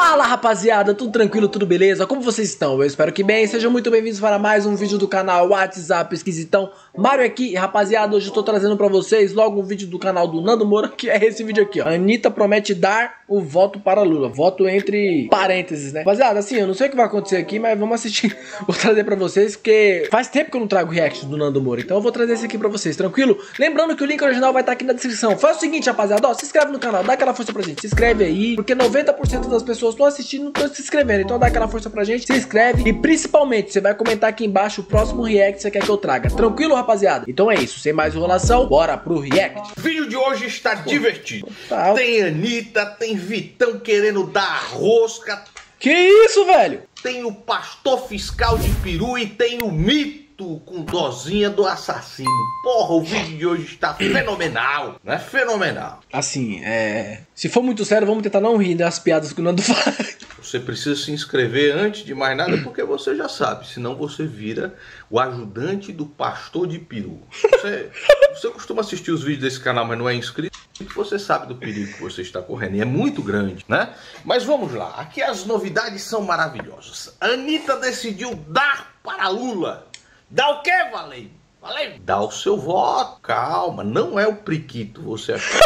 Fala rapaziada, tudo tranquilo, tudo beleza? Como vocês estão? Eu espero que bem, sejam muito bem-vindos para mais um vídeo do canal WhatsApp Esquisitão Mário aqui, rapaziada, hoje eu tô trazendo pra vocês logo um vídeo do canal do Nando Moura Que é esse vídeo aqui, ó Anitta promete dar o voto para Lula Voto entre parênteses, né? Rapaziada, assim, eu não sei o que vai acontecer aqui, mas vamos assistir Vou trazer pra vocês, porque faz tempo que eu não trago react do Nando Moura Então eu vou trazer esse aqui pra vocês, tranquilo? Lembrando que o link original vai estar aqui na descrição Faz o seguinte, rapaziada, ó, se inscreve no canal, dá aquela força pra gente Se inscreve aí, porque 90% das pessoas estão assistindo não estão se inscrevendo Então dá aquela força pra gente, se inscreve E principalmente, você vai comentar aqui embaixo o próximo react que você quer que eu traga Tranquilo, rapaziada? Então é isso isso, sem mais enrolação, bora pro react. O vídeo de hoje está Pô, divertido. Tá tem Anitta, tem Vitão querendo dar rosca. Que isso, velho? Tem o pastor fiscal de peru e tem o mito com dozinha do assassino. Porra, o vídeo de hoje está fenomenal, né? Fenomenal. Assim, é... Se for muito sério, vamos tentar não rir das piadas que o Nando faz. Você precisa se inscrever antes de mais nada, porque você já sabe, senão você vira o ajudante do pastor de peru. Você, você costuma assistir os vídeos desse canal, mas não é inscrito, você sabe do perigo que você está correndo, e é muito grande, né? Mas vamos lá, aqui as novidades são maravilhosas. Anitta decidiu dar para Lula. Dá o quê, Valei? Valei? Dá o seu voto, calma, não é o priquito, você achou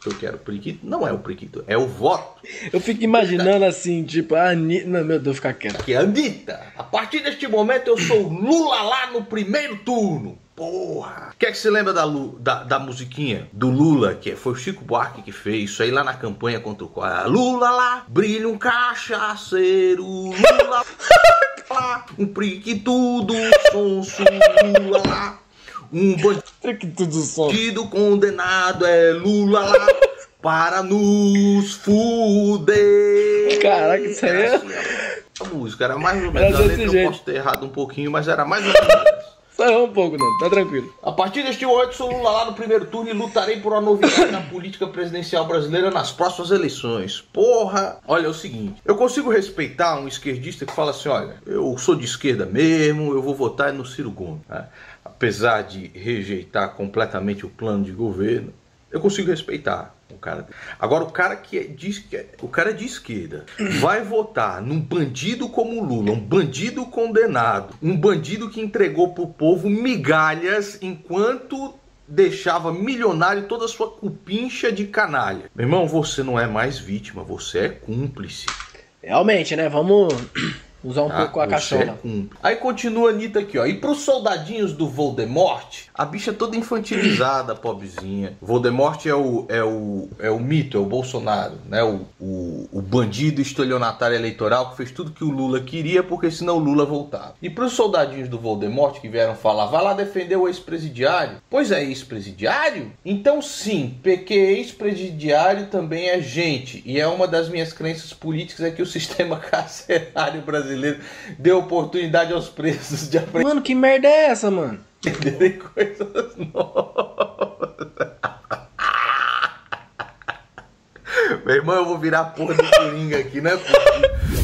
que eu quero priquito, não é o priquito, é o voto. Eu fico imaginando assim, tipo, a Anitta. Não, meu Deus, ficar quieto. Aqui, Anitta, a partir deste momento eu sou Lula lá no primeiro turno. Porra! Quer que você lembra da, da, da, musiquinha do Lula, que foi o Chico Buarque que fez isso aí lá na campanha contra o qual Lula lá, brilha um cachaceiro, Lula lá, um priquitudo, sonso, Lula lá. Um bandido condenado é Lula lá para nos fuder. Caraca, isso aí é... A música era mais ou menos. Eu posso ter errado um pouquinho, mas era mais ou menos. Só um pouco, não, tá tranquilo. A partir deste momento, sou Lula lá no primeiro turno e lutarei por uma novidade na política presidencial brasileira nas próximas eleições. Porra! Olha, é o seguinte: eu consigo respeitar um esquerdista que fala assim: olha, eu sou de esquerda mesmo, eu vou votar no Ciro Gomes. Né? apesar de rejeitar completamente o plano de governo, eu consigo respeitar o cara. Agora o cara que é, é, o cara é de esquerda vai votar num bandido como Lula, um bandido condenado, um bandido que entregou pro povo migalhas enquanto deixava milionário toda a sua cupincha de canalha. Meu irmão, você não é mais vítima, você é cúmplice. Realmente, né? Vamos Usar um tá? pouco a caixona. É Aí continua a Anitta aqui, ó. E pros soldadinhos do Voldemort, a bicha é toda infantilizada, pobrezinha. Voldemort é o, é o, é o mito, é o Bolsonaro, né? O, o, o bandido estelionatário eleitoral que fez tudo que o Lula queria, porque senão o Lula voltava. E pros soldadinhos do Voldemort que vieram falar, vai lá defender o ex-presidiário. Pois é, ex-presidiário? Então sim, porque ex-presidiário também é gente. E é uma das minhas crenças políticas é que o sistema carcerário brasileiro brasileiro dê oportunidade aos presos de aprender. Mano, que merda é essa, mano? Entenderem coisas novas. Meu irmão, eu vou virar porra de coringa aqui, né?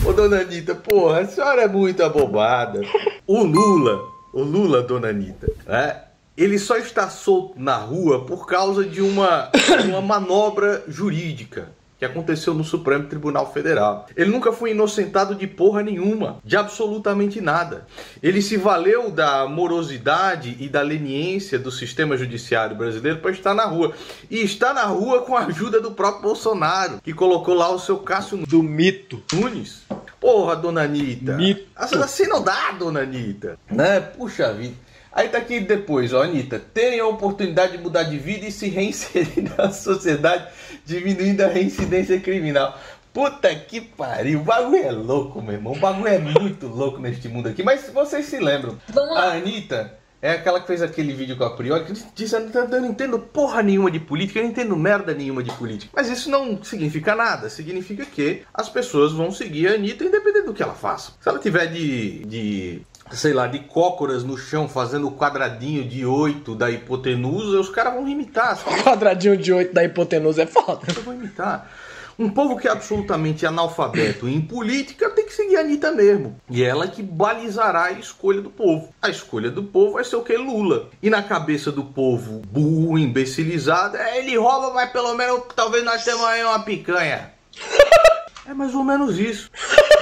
Ô, dona Anitta, porra, a senhora é muito abobada. O Lula, o Lula, dona Anitta, né? Ele só está solto na rua por causa de uma, uma manobra jurídica que aconteceu no Supremo Tribunal Federal. Ele nunca foi inocentado de porra nenhuma, de absolutamente nada. Ele se valeu da morosidade e da leniência do sistema judiciário brasileiro para estar na rua. E está na rua com a ajuda do próprio Bolsonaro, que colocou lá o seu Cássio do mito Nunes. Porra, dona Anitta. Mito. Assim não dá, dona Anitta. Né? Puxa vida. Aí tá aqui depois, ó, Anitta. Terem a oportunidade de mudar de vida e se reinserir na sociedade, diminuindo a reincidência criminal. Puta que pariu, o bagulho é louco, meu irmão. O bagulho é muito louco neste mundo aqui. Mas vocês se lembram, a Anitta é aquela que fez aquele vídeo com a Priori que disse: eu não entendo porra nenhuma de política, eu não entendo merda nenhuma de política. Mas isso não significa nada. Significa que as pessoas vão seguir a Anitta independente do que ela faça. Se ela tiver de, de sei lá, de cócoras no chão fazendo o quadradinho de 8 da hipotenusa, os caras vão imitar. O quadradinho de 8 da hipotenusa é foda. Eu vou imitar. Um povo que é absolutamente analfabeto em política tem que seguir a Anitta mesmo. E ela que balizará a escolha do povo. A escolha do povo vai ser o que? Lula. E na cabeça do povo burro, imbecilizado, é, ele rouba, mas pelo menos talvez nós tenhamos aí uma picanha. É mais ou menos isso.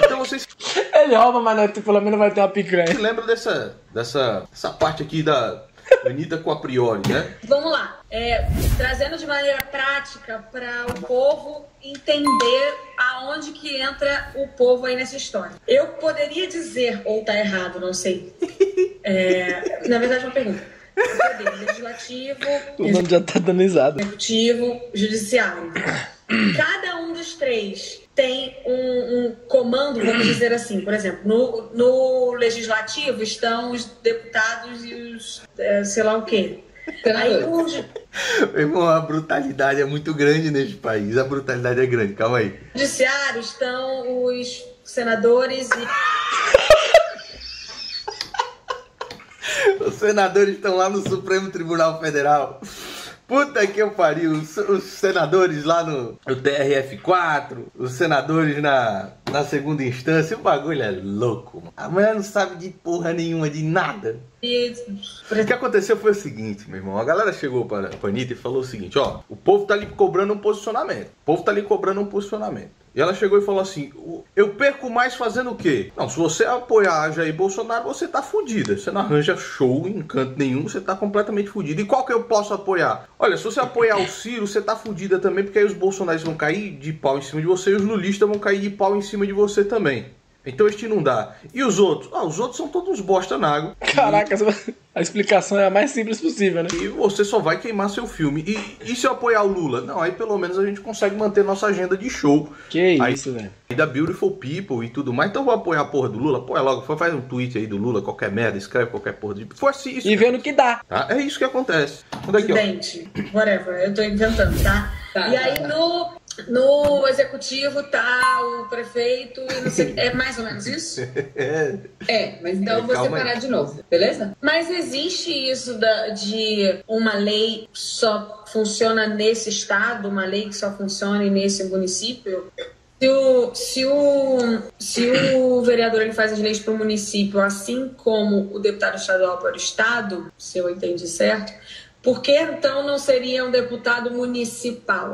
Então vocês Ele rouba, mas não, pelo menos vai ter uma picanha. se lembram dessa, dessa essa parte aqui da Anitta com a priori, né? Vamos lá. É, trazendo de maneira prática para o povo entender aonde que entra o povo aí nessa história. Eu poderia dizer, ou tá errado, não sei. É, na verdade, uma pergunta. Poder legislativo, O nome já tá dando risada. executivo, judiciário. Cada um dos três tem um, um comando, vamos dizer assim. Por exemplo, no, no legislativo estão os deputados e os, é, sei lá o quê. Aí o ju- Meu irmão, a brutalidade é muito grande neste país. A brutalidade é grande, calma aí. judiciário estão os senadores e Os senadores estão lá no Supremo Tribunal Federal. Puta que eu pariu. Os, os senadores lá no, no TRF4, os senadores na, na segunda instância. O bagulho é louco. mano. A mulher não sabe de porra nenhuma, de nada. O que aconteceu foi o seguinte, meu irmão. A galera chegou para a Anitta e falou o seguinte: ó, o povo tá ali cobrando um posicionamento. O povo tá ali cobrando um posicionamento. E ela chegou e falou assim: "O- eu perco mais fazendo o quê? Não, se você apoiar Jair Bolsonaro, você tá fudida. Você não arranja show em canto nenhum, você tá completamente fudida. E qual que eu posso apoiar? Olha, se você apoiar o Ciro, você tá fudida também, porque aí os bolsonaristas vão cair de pau em cima de você e os lulistas vão cair de pau em cima de você também. Então este não dá. E os outros? Ah, os outros são todos uns bosta na água. Caraca, a explicação é a mais simples possível, né? E você só vai queimar seu filme. E, e se eu apoiar o Lula? Não, aí pelo menos a gente consegue manter nossa agenda de show. Que Aí- isso, velho. E da Beautiful People e tudo mais. Então vou apoiar a porra do Lula. Apoia logo. Faz um tweet aí do Lula, qualquer merda, escreve qualquer porra. De... Foi assim isso. E vendo o que dá. Tá? É isso que acontece. Onde é que, ó? presidente, whatever, eu tô inventando, tá? Tá, e aí tá, tá. no, no executivo tá o prefeito e não sei, é mais ou menos isso? É. É, mas então eu vou Calma aí. separar de novo, beleza? Mas existe isso da- de uma lei que só funciona nesse estado, uma lei que só funciona nesse município? Se o, se o, se o vereador ele faz as leis para o município, assim como o deputado estadual para o estado, se eu entendi certo, por que então não seria um deputado municipal?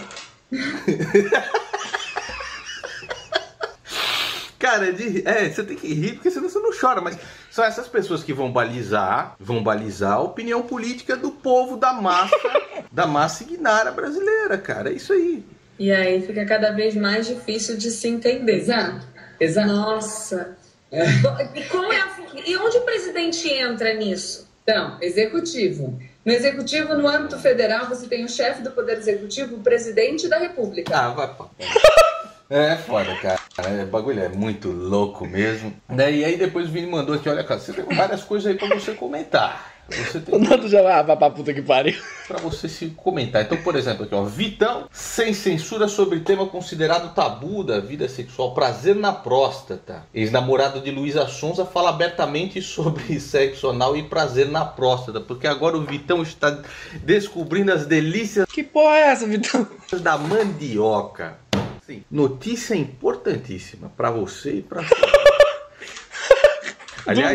Cara, é, de- é, você tem que rir porque senão você não chora. Mas são essas pessoas que vão balizar, vão balizar a opinião política do povo, da massa, da massa ignária brasileira, cara. É isso aí. E aí fica cada vez mais difícil de se entender. Exato. Exato. Nossa. E, qual é a e onde o presidente entra nisso? Então, executivo. No executivo, no âmbito federal, você tem o chefe do Poder Executivo, o presidente da República. Ah, vai. É foda, cara. É, o bagulho é muito louco mesmo. Daí aí depois o Vini mandou aqui, olha, cara, você tem várias coisas aí pra você comentar. Você O tem Nando já vai, ah, vai pra puta que pariu. pra você se comentar. Então, por exemplo, aqui, ó, Vitão, sem censura sobre tema considerado tabu da vida sexual, prazer na próstata. Ex-namorado de Luísa Sonza fala abertamente sobre sexo anal e prazer na próstata, porque agora o Vitão está descobrindo as delícias Que porra é essa, Vitão? da mandioca. Sim, notícia importantíssima pra você e pra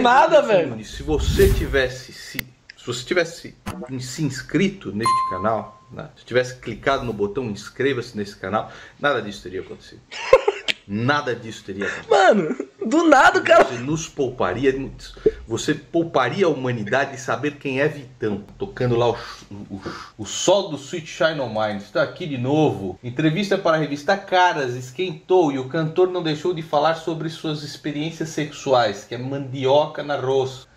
nada, Anderson velho. Nunes, Se você tivesse se, se você tivesse se inscrito neste canal, né? se tivesse clicado no botão inscreva-se nesse canal, nada disso teria acontecido. Nada disso teria acontecido. Mano, do nada cara. Você nos pouparia, você pouparia a humanidade de saber quem é Vitão. Tocando lá o, o, o sol do Sweet Shine On Mind. Está aqui de novo. Entrevista para a revista Caras esquentou e o cantor não deixou de falar sobre suas experiências sexuais, que é mandioca na arroz.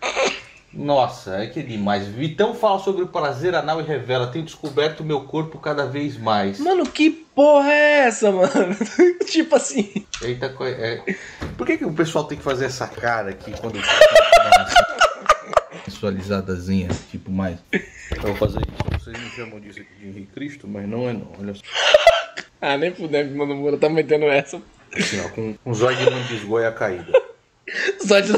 Nossa, é que é demais. Vitão fala sobre o prazer anal e revela: Tenho descoberto o meu corpo cada vez mais. Mano, que porra é essa, mano? tipo assim. Eita, é... Por que, que o pessoal tem que fazer essa cara aqui quando visualizadazinha, tipo mais? Eu vou fazer isso. Vocês me chamam disso aqui de Henrique Cristo, mas não é não. Olha só. Ah, nem fudendo, mano, o Moura tá metendo essa. Assim, ó, com um zóio de lambisgoia caída. Só de.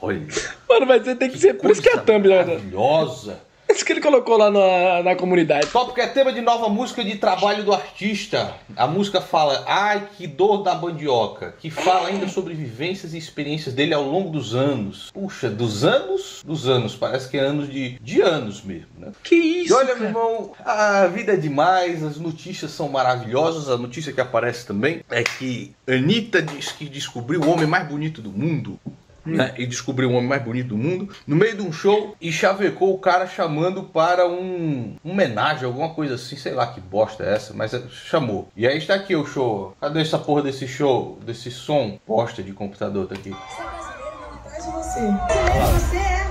Olha. Mano, mas você tem que ser. Por isso que é coisa thumb, né? maravilhosa. Isso que ele colocou lá na, na comunidade. Tópico é tema de nova música de trabalho do artista. A música fala, ai que dor da bandioca, que fala ainda sobre vivências e experiências dele ao longo dos anos. Puxa, dos anos? Dos anos, parece que é anos de, de anos mesmo, né? Que isso? E olha, cara? meu irmão, a vida é demais, as notícias são maravilhosas. A notícia que aparece também é que Anitta diz que descobriu o homem mais bonito do mundo. Né? E descobriu o homem mais bonito do mundo no meio de um show e chavecou o cara chamando para um, homenagem, alguma coisa assim, sei lá que bosta é essa, mas é- chamou. E aí está aqui o show. Cadê essa porra desse show, desse som bosta de computador? Tá aqui. Ser brasileiro não atrás de você. Você é.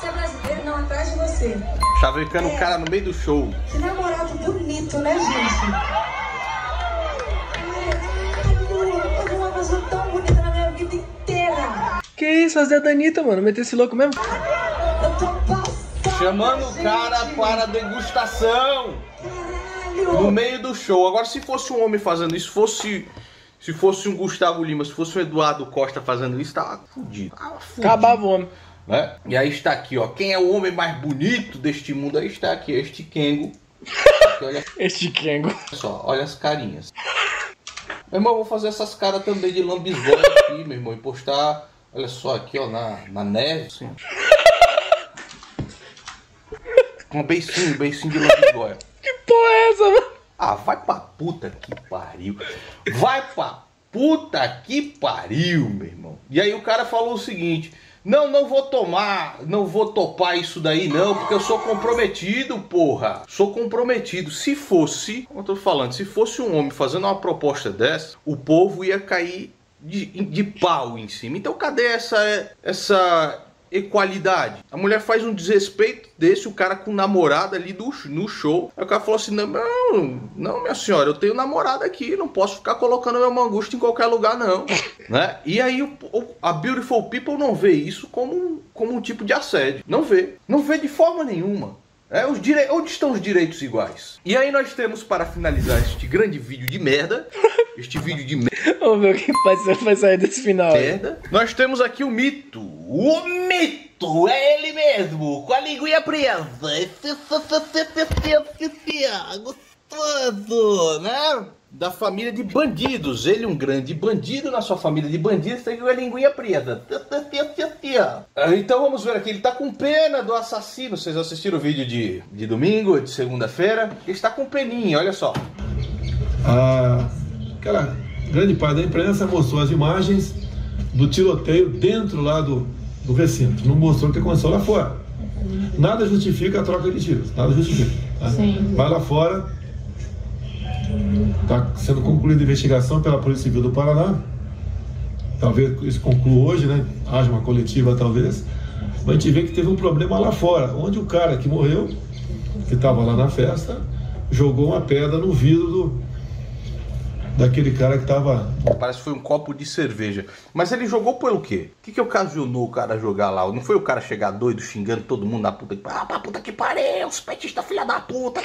Ser brasileiro não atrás de você. Chavecando o cara no meio do show. Que namorado bonito, né, gente? Isso, as da Anitta, mano? Meter esse louco mesmo? Chamando o cara para degustação. no meio do show. Agora, se fosse um homem fazendo isso, fosse. Se fosse um Gustavo Lima, se fosse um Eduardo Costa fazendo isso, tava fudido. Tava fudido. Acabava o homem. Né? E aí está aqui, ó. Quem é o homem mais bonito deste mundo? Aí está aqui, este Kengo. Olha Este Kengo. só, olha as carinhas. Meu irmão, eu vou fazer essas caras também de lambisgoia aqui, meu irmão, e postar. Olha só aqui, ó, na, na neve. Assim. Um beicinho, beicinho de lambisgoia. Que porra é essa, mano? Ah, vai pra puta que pariu. Vai pra puta que pariu, meu irmão. E aí o cara falou o seguinte: Não, não vou tomar, não vou topar isso daí, não, porque eu sou comprometido, porra. Sou comprometido. Se fosse, como eu tô falando, se fosse um homem fazendo uma proposta dessa, o povo ia cair de, de pau em cima. Então cadê essa, essa equalidade. A mulher faz um desrespeito desse, o cara com namorada ali do, no show. Aí o cara falou assim: não, não, minha senhora, eu tenho namorada aqui, não posso ficar colocando meu mangusto em qualquer lugar, não. né? E aí o, a Beautiful People não vê isso como, como um tipo de assédio. Não vê. Não vê de forma nenhuma. É, os dire... Onde estão os direitos iguais? E aí nós temos para finalizar este grande vídeo de merda, este vídeo de merda. Vamos ver o que vai, sair desse final. merda. Nós temos aqui o mito. O mito é ele mesmo, com a linguinha presa. Gostoso, né? Da família de bandidos. Ele, um grande bandido, na sua família de bandidos, tem a linguinha presa. Ah, Então vamos ver aqui. Ele tá com pena do assassino. Vocês assistiram o vídeo de, de domingo, de segunda-feira? Ele está com peninha, olha só. A, aquela grande parte da imprensa mostrou as imagens do tiroteio dentro lá do, do recinto. Não mostrou o que aconteceu lá fora. Nada justifica a troca de tiros. Nada justifica. tá? Vai lá fora. Está sendo concluída a investigação pela Polícia Civil do Paraná. Talvez isso conclua hoje, né? Haja uma coletiva, talvez. Mas a gente vê que teve um problema lá fora, onde o cara que morreu, que estava lá na festa, jogou uma pedra no vidro do, daquele cara que estava Parece que foi um copo de cerveja. Mas ele jogou pelo quê? O que, que ocasionou o cara jogar lá? Não foi o cara chegar doido, xingando todo mundo na puta que Ah, puta que pariu, os petistas filha da puta,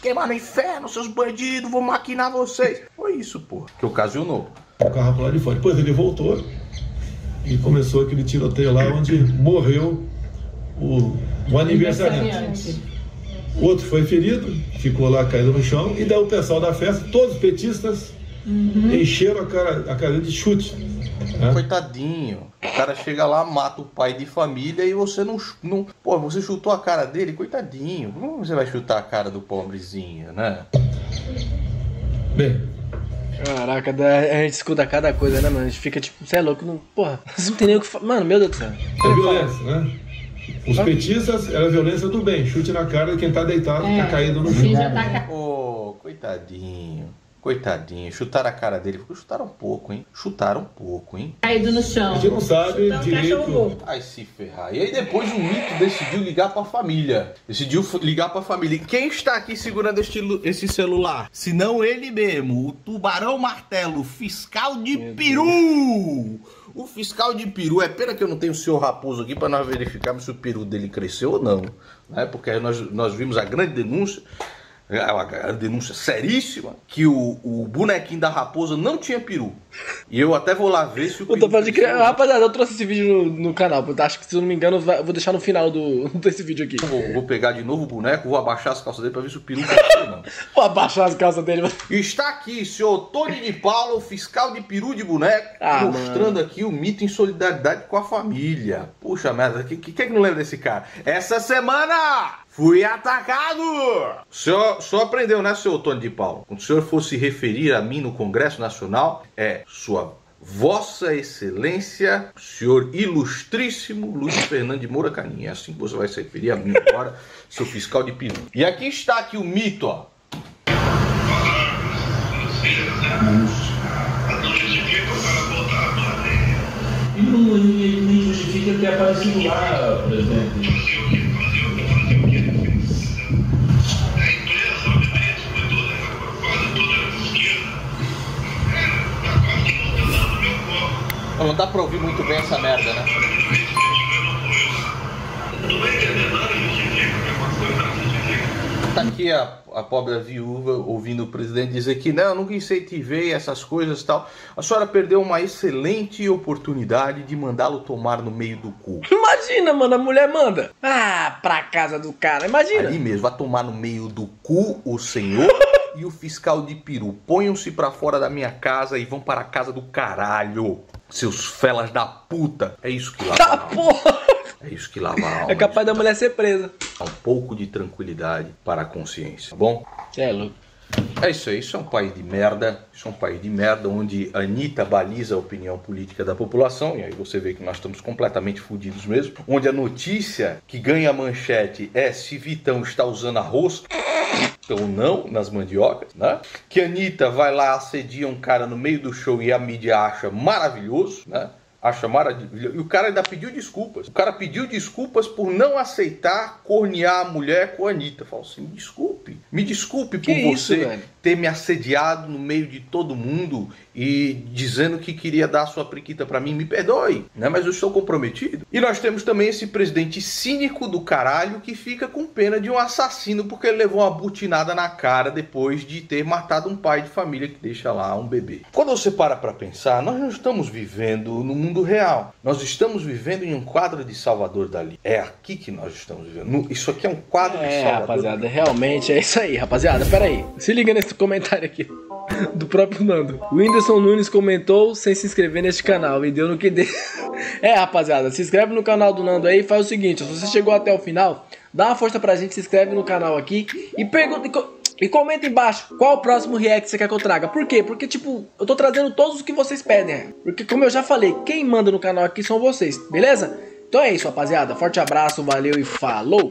queimar no inferno, seus bandidos, vou maquinar vocês. Foi isso, pô, que ocasionou. o carro para lá de fora. Depois ele voltou e começou aquele tiroteio lá onde morreu o, o aniversariante. Outro foi ferido, ficou lá caído no chão, e daí o pessoal da festa, todos petistas, encheram a cara, a cara de chute. Né? Coitadinho. O cara chega lá, mata o pai de família e você não, não. Pô, você chutou a cara dele, coitadinho. Como você vai chutar a cara do pobrezinho, né? Bem, Caraca, a gente escuta cada coisa, né, mano? A gente fica tipo, você é louco, não. Porra, vocês não tem nem o que falar. Mano, meu Deus do céu. é violência, né? Os petistas era violência do bem, chute na cara de quem tá deitado, que tá caído no chão. tá Ô, coitadinho. Coitadinho. Chutaram a cara dele. Chutaram um pouco, hein? Chutaram um pouco, hein? caído no A chão. gente não sabe Então, cachorro direito. Ai, se ferrar. E aí depois o Mito decidiu ligar pra família. Decidiu ligar pra família. Quem está aqui segurando este esse celular? Se não ele mesmo, o Tubarão Martelo, fiscal de peru. O fiscal de peru. É pena que eu não tenho o senhor Raposo aqui pra nós verificarmos se o peru dele cresceu ou não. Né? Porque aí nós, nós vimos a grande denúncia uma denúncia seríssima, que o, o bonequinho da raposa não tinha peru. E eu até vou lá ver se o Puta, pode crer. Rapaziada, eu trouxe esse vídeo no, no canal. Acho que se eu não me engano, eu vou deixar no final do, desse vídeo aqui. Vou, vou pegar de novo o boneco, vou abaixar as calças dele pra ver se o peru tá. Vou abaixar as calças dele. Está aqui, senhor Tony de Paulo, fiscal de peru de boneco, Ah, mostrando aqui o mito em solidariedade com a família. Puxa merda, quem que, que, que não lembra desse cara? Essa semana fui atacado! O senhor, o senhor aprendeu, né, senhor Tony de Paulo? Quando o senhor for se referir a mim no Congresso Nacional, é sua Vossa Excelência, senhor ilustríssimo Luiz Fernando de Moura Caninha. É assim que você vai se referir a mim agora, seu fiscal de peru. E aqui está aqui o mito, ó. E não, nem justifica ter aparecido lá, presidente. Muito bem essa merda, né? Tá aqui a, a pobre viúva ouvindo o presidente dizer que não, eu nunca incentivei essas coisas e tal. A senhora perdeu uma excelente oportunidade de mandá-lo tomar no meio do cu. Imagina, mano, a mulher manda. Ah, pra casa do cara, imagina. Ali mesmo, vai tomar no meio do cu o senhor e o fiscal de peru. Ponham-se pra fora da minha casa e vão para a casa do caralho. Seus felas da puta. É isso que lava Tá porra. É isso que lava a alma. É capaz da mulher ser presa. Um pouco de tranquilidade para a consciência, tá bom? É louco. É isso aí, isso é um país de merda, isso é um país de merda onde a Anitta baliza a opinião política da população, e aí você vê que nós estamos completamente fodidos mesmo, onde a notícia que ganha a manchete é se Vitão está usando arroz ou não nas mandiocas, né? Que a Anitta vai lá assedia um cara no meio do show e a mídia acha maravilhoso, né? Acha maravilhoso. E o cara ainda pediu desculpas. O cara pediu desculpas por não aceitar cornear a mulher com a Anitta. Falou assim: me desculpe. Me desculpe por isso, você velho? Ter me assediado no meio de todo mundo e dizendo que queria dar sua priquita pra mim, me perdoe, né? Mas eu estou comprometido. E nós temos também esse presidente cínico do caralho que fica com pena de um assassino porque ele levou uma butinada na cara depois de ter matado um pai de família que deixa lá um bebê. Quando você para pra pensar, nós não estamos vivendo no mundo real. Nós estamos vivendo em um quadro de Salvador Dali. É aqui que nós estamos vivendo. Isso aqui é um quadro de É, Salvador rapaziada, realmente é isso aí, rapaziada. Pera aí. Se liga nesse comentário aqui. Do próprio Nando. O Whindersson Nunes comentou sem se inscrever neste canal e deu no que deu. É, rapaziada, se inscreve no canal do Nando aí e faz o seguinte: se você chegou até o final, dá uma força pra gente, se inscreve no canal aqui e pergunta. e co- comenta embaixo qual o próximo react você quer que eu traga. Por quê? Porque, tipo, eu tô trazendo todos os que vocês pedem. né? Porque, como eu já falei, quem manda no canal aqui são vocês, beleza? Então é isso, rapaziada. Forte abraço, valeu e falou!